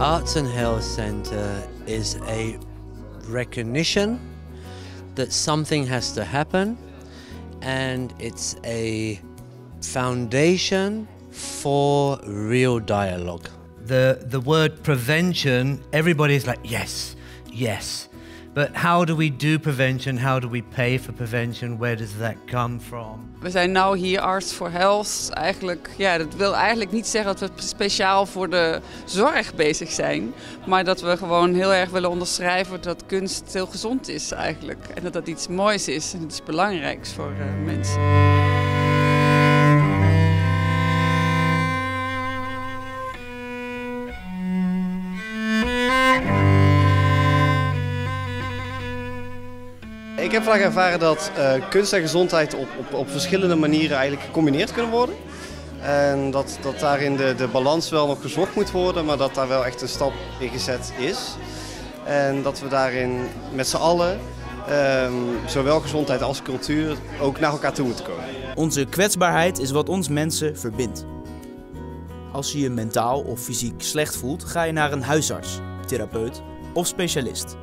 Arts and Health Center is a recognition that something has to happen and it's a foundation for real dialogue. The, the word prevention, everybody's like, yes, yes. But how do we do prevention? How do we pay for prevention? Where does that come from? We zijn nou hier Arts for Health. Eigenlijk, ja, dat wil eigenlijk niet zeggen dat we speciaal voor de zorg bezig zijn. Maar dat we gewoon heel erg willen onderschrijven dat kunst heel gezond is eigenlijk. En dat dat iets moois is en iets belangrijks voor uh, mensen. Ik heb vandaag ervaren dat uh, kunst en gezondheid op, op, op verschillende manieren eigenlijk gecombineerd kunnen worden. En dat, dat daarin de, de balans wel nog gezocht moet worden, maar dat daar wel echt een stap in gezet is. En dat we daarin met z'n allen, um, zowel gezondheid als cultuur, ook naar elkaar toe moeten komen. Onze kwetsbaarheid is wat ons mensen verbindt. Als je je mentaal of fysiek slecht voelt, ga je naar een huisarts, therapeut of specialist.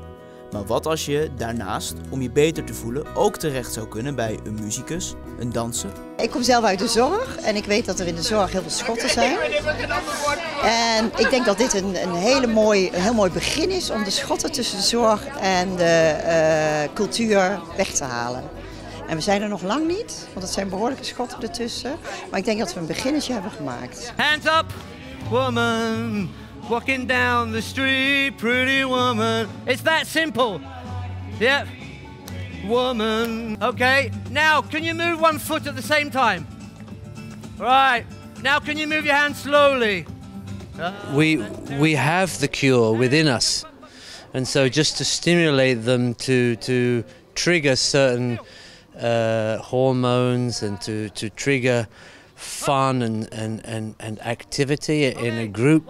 Maar wat als je daarnaast, om je beter te voelen, ook terecht zou kunnen bij een muzikus, een danser? Ik kom zelf uit de zorg en ik weet dat er in de zorg heel veel schotten zijn. En ik denk dat dit een, een, hele mooi, een heel mooi begin is om de schotten tussen de zorg en de uh, cultuur weg te halen. En we zijn er nog lang niet, want het zijn behoorlijke schotten ertussen. Maar ik denk dat we een beginnetje hebben gemaakt. Hands up, woman! Walking down the street, pretty woman. It's that simple. Yep. Woman. Okay, now can you move one foot at the same time? Right. Now can you move your hand slowly? We we have the cure within us. And so just to stimulate them to to trigger certain uh, hormones and to, to trigger fun and, and, and, and activity in a group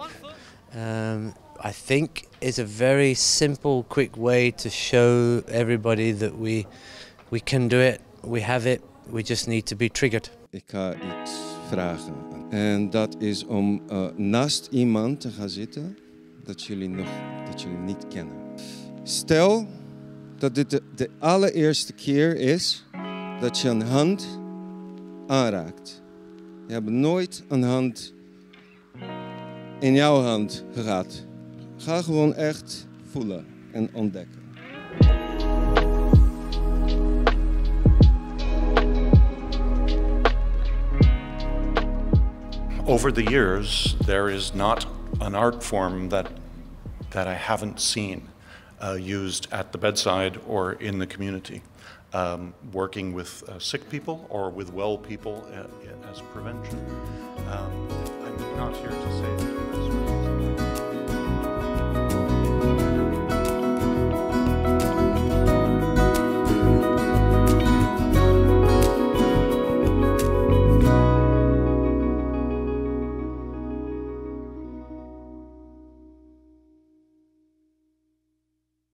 um, I think is a very simple, quick way to show everybody that we, we can do it, we have it, we just need to be triggered. Ik ga iets vragen. En dat is om uh, naast iemand te gaan zitten dat jullie nog dat jullie niet kennen. Stel dat dit de, de allereerste keer is dat je een hand aanraakt. Je hebt nooit een hand in jouw hand gehad. Ga gewoon echt voelen en ontdekken. Over the years, there is not an art form that, that I haven't seen uh, used at the bedside or in the community, um, working with uh, sick people or with well people uh, as prevention. Um, I'm not here to say that.